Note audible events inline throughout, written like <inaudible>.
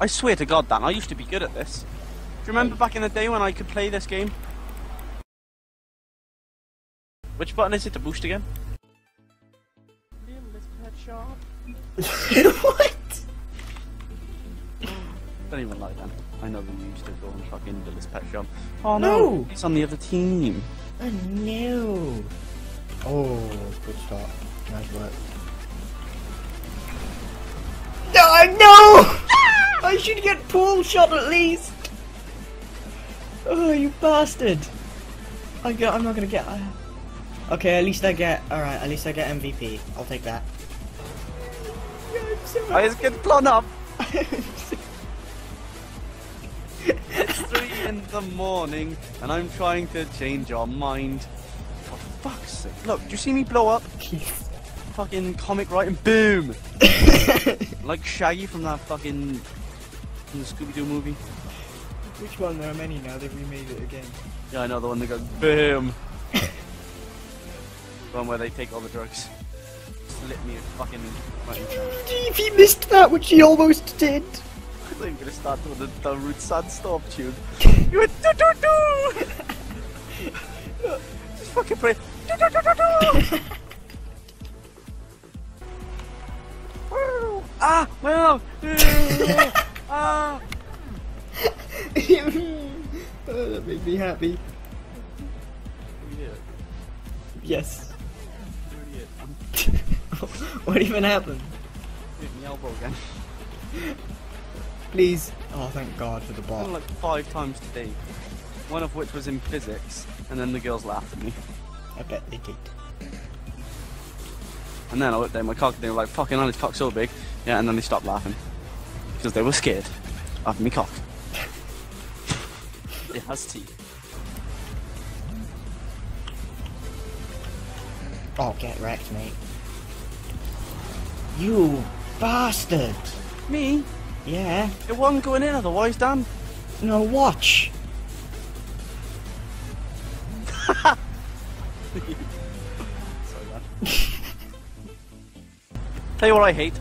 I swear to God, Dan, I used to be good at this. Do you remember back in the day when I could play this game? Which button is it to boost again? Littlest pet shop. what? Don't even lie, Dan. I know that you used to go and fucking this pet shop. Oh no, No. he's on the other team. Oh no. Oh, good start. Nice work. No, no! Pool shot at least. Oh, you bastard! I get, I'm not gonna get. I... Okay, at least I get. All right, at least I get MVP. I'll take that. Yeah, so I just get blown up. <laughs> It's three in the morning, and I'm trying to change your mind. For fuck's sake! Look, do you see me blow up? <laughs> Fucking comic writing, boom! <laughs> like Shaggy from that fucking from the Scooby Doo movie. Which one? There are many now. They've remade it again. Yeah, I know the one that goes boom. the one where they take all the drugs. Slit me a fucking. writing. If he missed that, which he almost did. I thought you were gonna start with the, the Darude Sandstorm tune. <laughs> You went doo doo doo. Just fucking pray. Doo doo doo doo doo. <laughs> Woo. ah, well. Ah. oh, that made me happy. Yes. <laughs> what even happened? Hit me elbow again. Please. Oh, thank God for the bot. like five times today. One of which was in physics, and then the girls laughed at me. I bet they did. And then I looked at my cock, and they were like, "Fucking hell, his cock's so big." Yeah, and then they stopped laughing because they were scared of me cock. <laughs> it has teeth. Oh, get wrecked, mate. You bastard! Me? Yeah. It wasn't going in otherwise, Dan. No, watch. <laughs> Tell you what I hate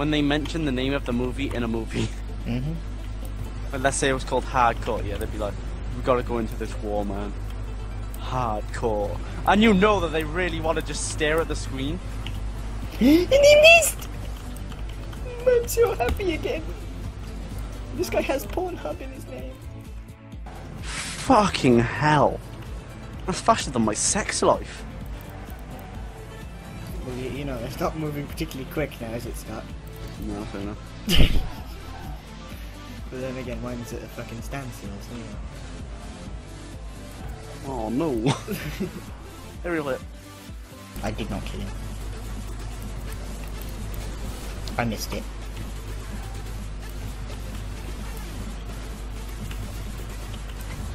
when they mention the name of the movie in a movie. Mm-hmm. But let's say it was called Hardcore, yeah, they'd be like, we've got to go into this war, man." Hardcore, and you know that they really want to just stare at the screen. and he missed! I'm so happy again. This guy has Pornhub in his name. Fucking hell. That's faster than my sex life. Well, you, you know, it's not moving particularly quick now, is it, Scott? No, fair enough. <laughs> But then again, mine's at a fucking standstill, so you know. Oh no. <laughs> Aerial hit. I did not kill him. I missed it.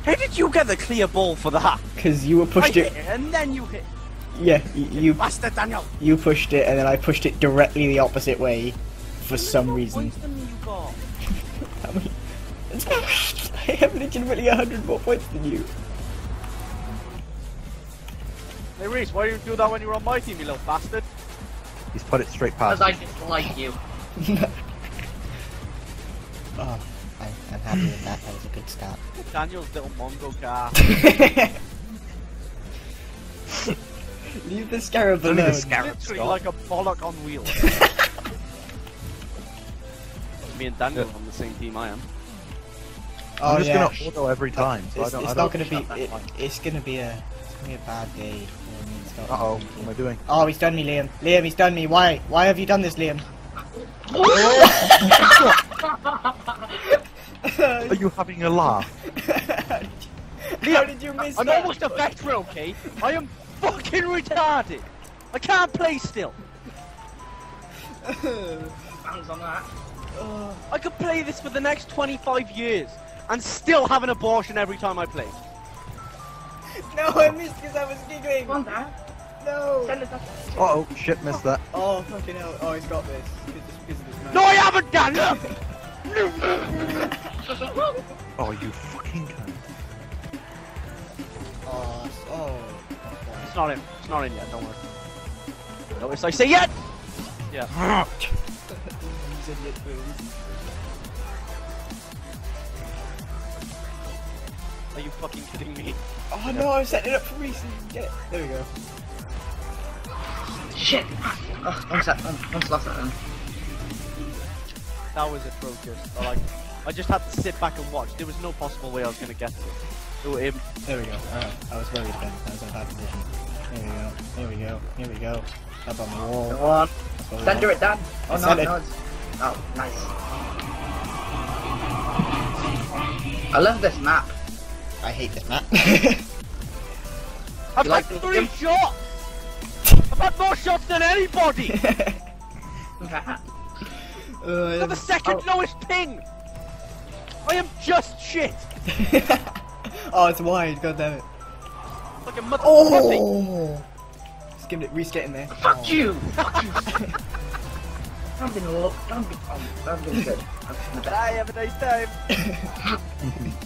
How did you get the clear ball for that? Because you were I pushed hit it. it, and then you hit. Yeah, y- you Bastard, Daniel. you pushed it, and then I pushed it directly the opposite way for some How many reason. more points than you got? How many- I have legitimately a hundred more points than you. Hey Reese, why didn't you do that when you're on my team, you little bastard? He's put it straight past Because past. I dislike you. <laughs> oh, I, I'm happy with that. That was a good start. <laughs> Daniel's little Mongo car. <laughs> Leave the scarab Only the alone. scarab. Literally Scott. like a bollock on wheels. Me and Daniel are on the same team I am. Oh I'm just yeah. gonna auto every time, so It's, I don't. it's I not don't gonna be. It, it's gonna be a. It's gonna be a bad day. when it's not- Uh oh, what am I doing? Oh, he's done me, Liam. Liam, he's done me. Why? Why have you done this, Liam? <laughs> Are you having a laugh? <laughs> How did you miss I'm that? almost a veteran, okay? I am fucking retarded. I can't play still. <laughs> Thanks on that. I could play this for the next 25 years and still have an abortion every time I play. No, I missed because I was giggling. Come on, Dan. No. Send us up. Uh oh, shit, missed that. Oh fucking hell! Oh, he's got this. Because because of this man. No, I haven't done it. <laughs> Oh, you fucking cunt. Oh, s- oh. It's not in. It's not in yet. Don't worry. Notice I say yet. Yeah. These idiot fools. Are you fucking kidding me? Oh no, I'm setting it up for Reese. Get it. There we go. Shit! Oh, I'm set. I'm, I'm lost that then. That was atrocious. I like. I just had to sit back and watch. There was no possible way I was gonna get it. Oh, him. There we go. Alright, I was very defensive. I was in a bad position. There we go. There we go. Here we go. Up on the wall. Go on. That's what we Dan, do it, Dan. Oh I no, it. no. It's... Oh, nice. I love this map. I hate this map. <laughs> I've like got three game? shots. I've had more shots than anybody. <laughs> <laughs> uh, have the second lowest ping. I am just shit. oh, it's wide. God damn it. Like a mother. Oh! Give it. In there. Fuck Oh. you! Fuck you! Don't be low. Don't be. Um, don't be good. I'm <laughs> gonna Bye. Have a nice time. <laughs>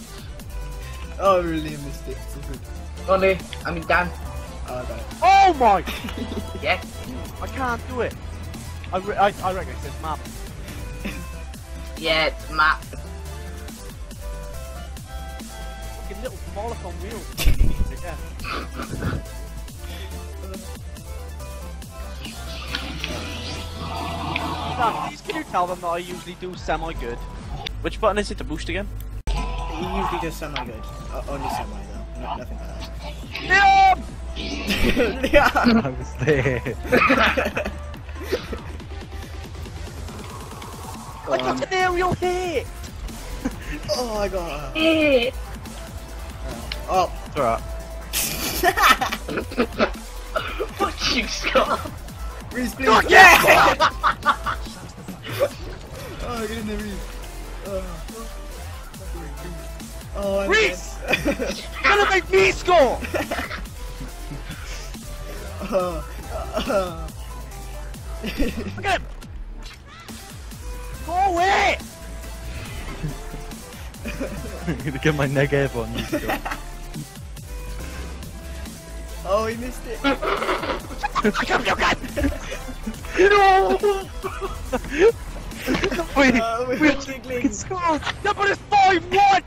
Oh, I really missed it. So good. Only, I mean Dan. Oh, I. Oh my! <laughs> Yeah. I can't do it. I, re- I, I reckon it's this map. Yeah, it's map. Fucking little bollock on wheels. Again. Dan, please can you tell them that I usually do semi-good? Which button is it to boost again? He usually does semi good. Uh, only semi though. No, nothing Leon! like that. <laughs> I was there. Go I got an aerial hit! oh, my god. it. Eh. Oh. It's alright. Fuck <laughs> you, Scott. Reese, please. Fuck yeah! <laughs> oh, get in there, Reese. Oh, oh I'm Reese! dead. Gonna make me score! Look at him! Go away! I'm gonna get my negative on you. Scott. <laughs> oh, he missed it. <laughs> Come you gun! no! <laughs> Wait, uh, we're we all giggling. fucking scored! Yeah, but it's 5-1!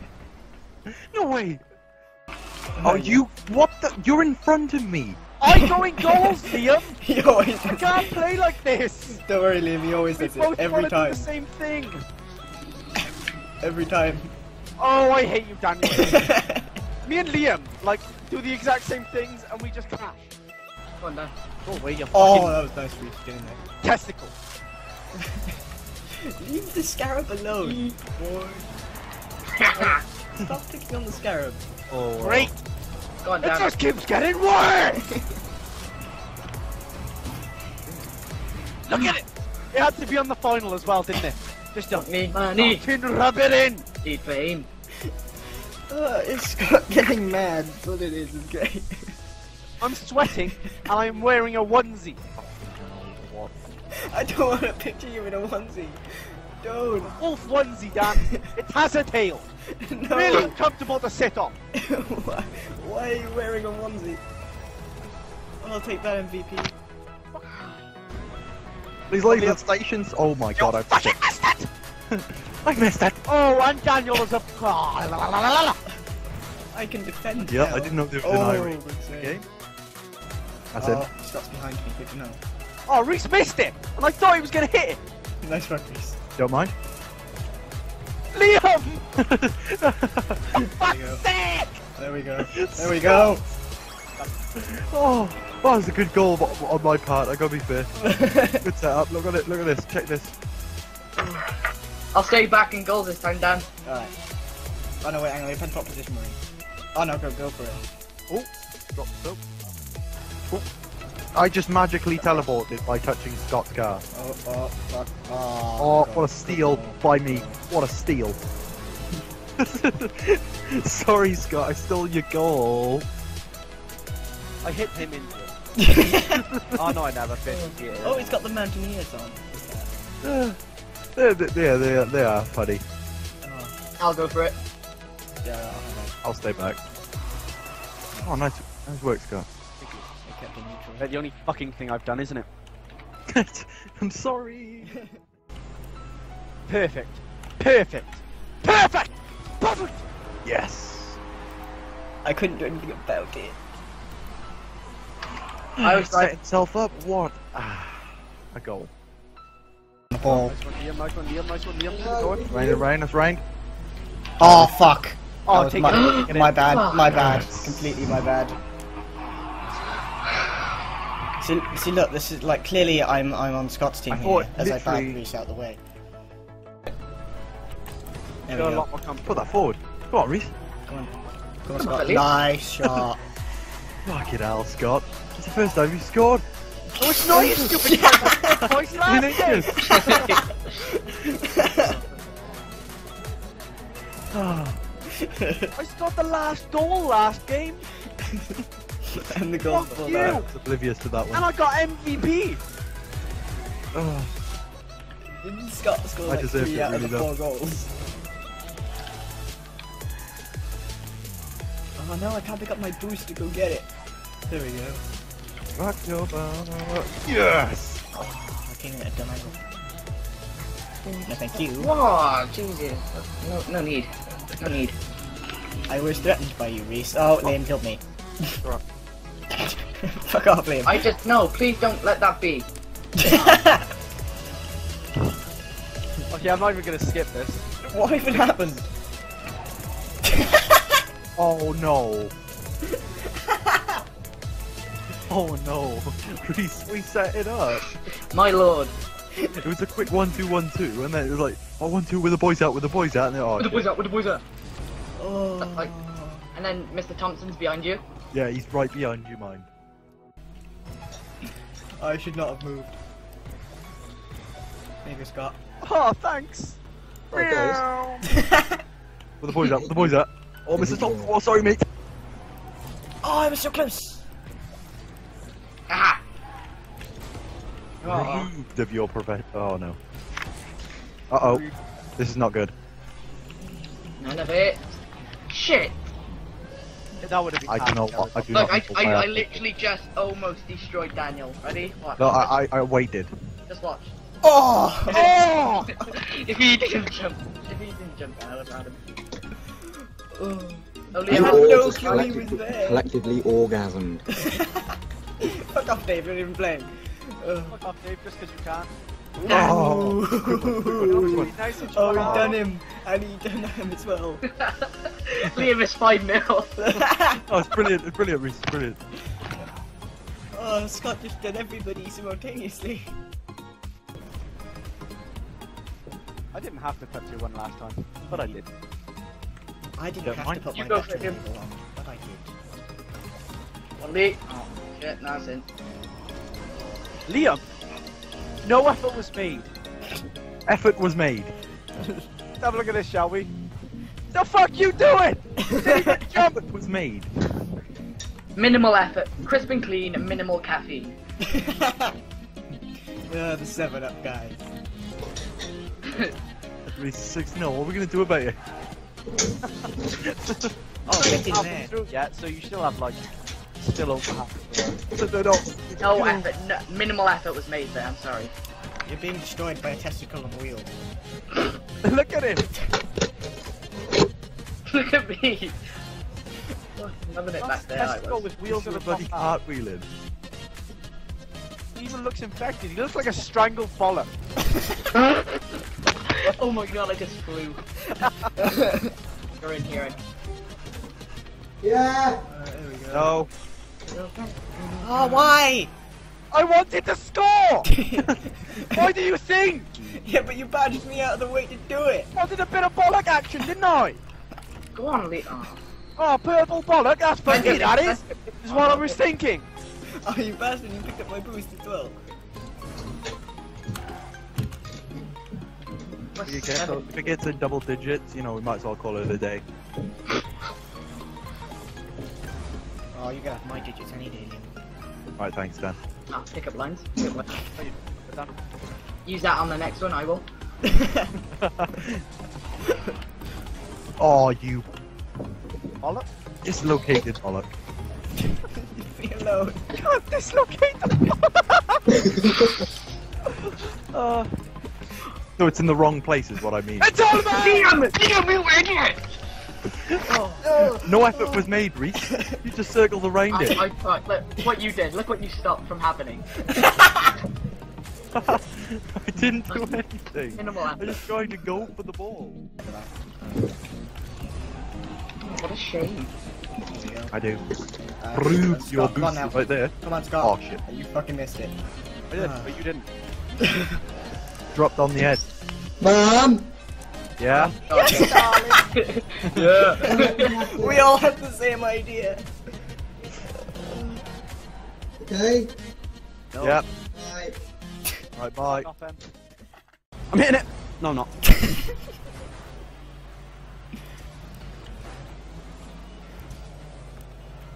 No way! Oh, you, what the, you're in front of me! I go in goals, <laughs> Liam! He always I can't play like this! Don't worry, Liam. He always We does it both every wanna do time. the same thing! <laughs> Every time. Oh, I hate you, Daniel. <laughs> Me and Liam, like, do the exact same things and we just clash. Go on, Dan. Go away, you oh, fucking that was nice, Reese. Get in there. testicle. Leave the scarab alone, boy. <laughs> Stop picking on the scarab. Oh. Great! Go on, It Dan. just keeps getting worse! Look at it! It had to be on the final as well, didn't it? Just don't Me money. fucking rub it in! Need fame. Uh, <laughs> it's Scott getting mad. That's what it is. It's great. I'm sweating and I'm wearing a onesie. <laughs> I don't want to picture you in a onesie. Don't. Wolf onesie, Dan. It has a tail. <laughs> No. Really uncomfortable to sit on. <laughs> why, why are you wearing a onesie? I'll take that MVP. These laser stations, oh my god, I Fucking missed missed it! it! <laughs> I missed it! Oh, and Daniel is a. La, la, la, la, la. I can defend. Yeah, hell. I didn't know there was oh, an Irish good save. game. That's oh, it. Scott's behind me. Good to know. Oh, Reese missed it, and I thought he was gonna hit it. Nice work, Reese. Don't mind. Liam! There you Fuck's go. sake! There we go. There we go. <laughs> Oh, that was a good goal on my part, I gotta be fair. Good setup, look at it, look at this, check this. I'll stay back in goals this time, Dan. Alright. Oh no, wait, hang on. We've had top position, Marine. Oh no, go, go for it. Oh, drop soap. Oh. I just magically teleported by touching Scott's car. Oh, oh, fuck. Oh, Oh, God. what a steal by me. What a steal. <laughs> Sorry, Scott, I stole your goal. I hit him into it. <laughs> oh no, I never finished it. Oh, he's got the Mountaineers on. <sighs> Uh, they're, they're, they're, they are funny. Oh, I'll go for it. yeah, I'll I'll stay back. Oh, nice, nice work, Scott. It. I kept it neutral. That's the only fucking thing I've done, isn't it? <laughs> I'm sorry. <laughs> Perfect. Perfect. Perfect. Perfect. Yes. I couldn't do anything about it. I was set like, himself up. What? Ah, a goal. The ball. Nice one, Liam. Nice one, Liam. Nice one, Liam. Go on. Rain it, rain, it's rained. Oh fuck. Oh, take my, it. My bad. My bad. Completely my bad. See, see, look. This is like clearly I'm I'm on Scott's team I here as I back literally- Reese out the way. There we a go. lot more comfortable. Put that forward. Go on, Reese. Come on, come on, Scott. Nice <laughs> shot. Fuck it, Al Scott. It's the first time you scored. No, it's not, you stupid <laughs> cunt. Voice You last think game. I scored the last goal last game, <laughs> <laughs> and the goal Fuck for you. that. It's oblivious to that one. and. I got MVP. Oh, Didn't Scott score I like deserved three it, out of the four goals? Oh no, I can't pick up my boost to go get it. There we go. rock your boat. Yes. Oh, I came in at a dumb angle. No, thank you. whoa, Jesus. No, no need. No need. I was threatened by you, Reese. Oh, Liam killed me. Right. <laughs> Fuck off, Liam. I just, no, please don't let that be. <laughs> Okay, I'm not even gonna skip this. what even happened? <laughs> Oh no. oh no. Reese, we set it up. My lord. It was a quick one two one two, and then it was like, oh one two with the boys out, with the boys out, and then oh With the boys out, with the boys out. Oh. Like- And then Mr. Thompson's behind you. Yeah, he's right behind you, mind. I should not have moved. Thank you, Scott. Oh, thanks. With the boys out, with the boys out. Oh, Mr. Tom. Oh, sorry, mate. Oh, I was so close. Ah! Oh, Removed of your profession. Oh no. Uh oh. This is not good. none of it. Shit! That would have been. I do not. terrible. I do Look, not. I, I, I literally just almost destroyed Daniel. Ready? Watch. No, I, I, I waited. Just watch. Oh! Oh! <laughs> if he didn't jump, if he didn't jump, I would have had him. oh. Oh, I Liam, had all no just clue he was collectively, there. collectively orgasmed. <laughs> Fuck off, Dave. You're not even playing. Uh, Fuck off, Dave, just 'cause you can't. Oh. <laughs> oh, Nice and he strong. done him, and he done him as well. <laughs> Liam is 5 0. <laughs> Oh, it's brilliant. It's brilliant, Reese. It's brilliant. oh, Scott just did everybody simultaneously. I didn't have to touch you one last time, but I did. I didn't Yeah, have mine- to put You my go back for him. the wall, but I did. One beat. Oh, shit, now it's in. Liam, no effort was made. Effort was made. <laughs> Let's have a look at this, shall we? The fuck you doing? <laughs> Jump Effort was made. Minimal effort, crisp and clean, minimal caffeine. uh, <laughs> the 7 Up guy. Reese six 0 What are we gonna do about it? <laughs> Oh, get in there. through yet, so you still have like still over half. No, no, no. No effort, no, minimal effort was made there, I'm sorry. You're being destroyed by a testicle on wheel. <coughs> Look at him. <laughs> Look at me! Fucking Loving it back That's there. I testicle with wheels He's and a bloody top hat. cartwheeling. He even looks infected. He looks like a strangled bollock. <laughs> oh my god, I just flew. <laughs> You're in here. Yeah! Uh, there we go. No. Oh, why? I wanted to score. <laughs> Why do you think? yeah, but you badged me out of the way to do it. Wanted a bit of bollock action, didn't I? Go on, Lee. Oh. Oh, purple bollock. That's funny. That is. Is what I was thinking. Oh, you bastard, you picked up my boost as well. If it gets, seven? if it gets in double digits, you know, we might as well call it a day. Oh, you got my digits any day, Alright, thanks, Dan. Ah, pick up lines. Pick up lines. Use that on the next one, I will. <laughs> Oh, you Bollock. dislocated bollock. Leave me alone. God, dislocate. <laughs> uh, No, So it's in the wrong place, is what I mean. It's all about Damn, damn you idiot! No effort was made, Reese. You just circled around I, it. I, I, look what you did. Look what you stopped from happening. <laughs> I didn't do anything. Minimal I effort. just tried to go for the ball. What a shame. I do. Uh, Prove Scott, your come on boost right there. Come on, Scott. Oh, shit. You fucking missed it. I did, Ah. but you didn't. <laughs> Dropped on the head. Mom! Yeah. <laughs> Yeah. <laughs> We all have the same idea. okay. No. Yep. Bye. Right, bye. I'm hitting it. No, I'm not.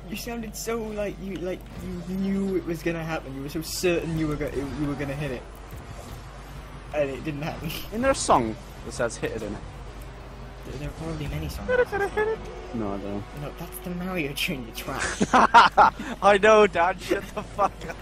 You sounded so like you like you knew it was gonna happen. You were so certain you were go- you were gonna hit it, and it didn't happen. Isn't there a song that says hit it in it? there are probably many songs. No, I don't. No, that's the Mario tune, you twat. I know, Dad. Shut the fuck up.